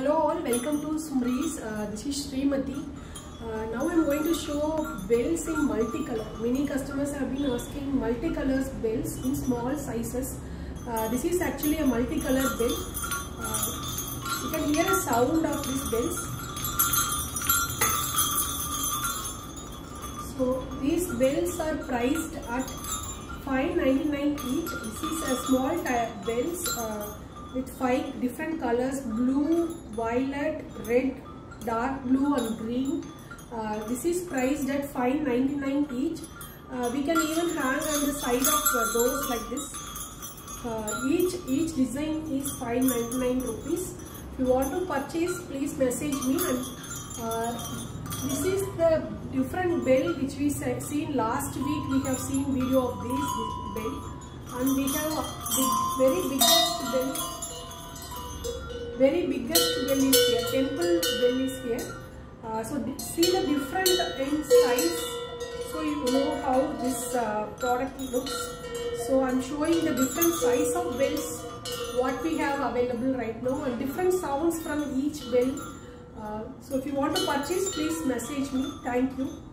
Hello all, welcome to Smris. Uh, this is Srimati. Uh, now I'm going to show bells in multicolor. Many customers have been asking multicolors bells in small sizes. Uh, this is actually a multicolor bell. Uh, you can hear a sound of these bells. So these bells are priced at 5.99 each. This is a small bells uh, with five different colors: blue, violet, red, dark blue, and green. Uh, this is priced at 5.99 each. Uh, we can even hang on the side of the doors like this. Uh, each each design is 5.99 rupees. If you want to purchase, please message me and. Uh, this is the different bell which we seen last week. We have seen video of this bell and we have the very biggest bell. Very biggest bell is here. Temple bell is here. Uh, so see the different in size. So you know how this uh, product looks. So I'm showing the different size of bells what we have available right now and different sounds from each bell. Uh, so if you want to purchase, please message me. Thank you.